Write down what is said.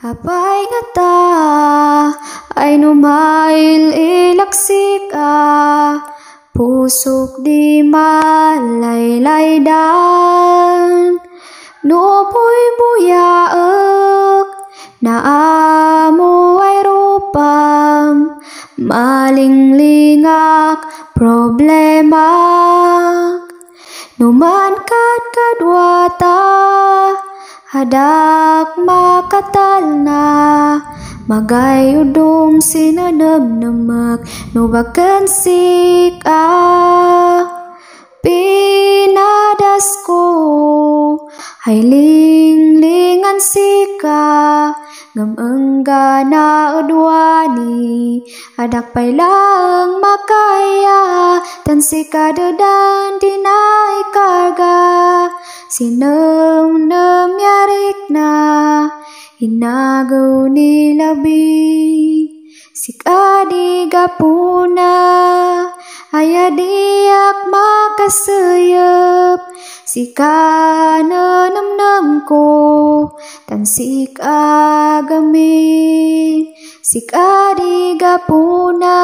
Hapay nga ta ay numail ilaksika Pusok di malaylaydan Nupoy buyaek na amo ay rupam. Malinglingak problema. Numan kat kadwata Hadak makatal na Magay udong sinanamnamak No bakansik ah Pinadas ko Ay linglingan sika Ngam engga na udwani Adak pay lang makaya. Tan sika dedan dinay karga Sinam-nam yarik na Hinagaw ni labi Sikadi gapuna Ayadiyak makasayap. Sika nanamnam ko Tan sika gamit Sikadi gapuna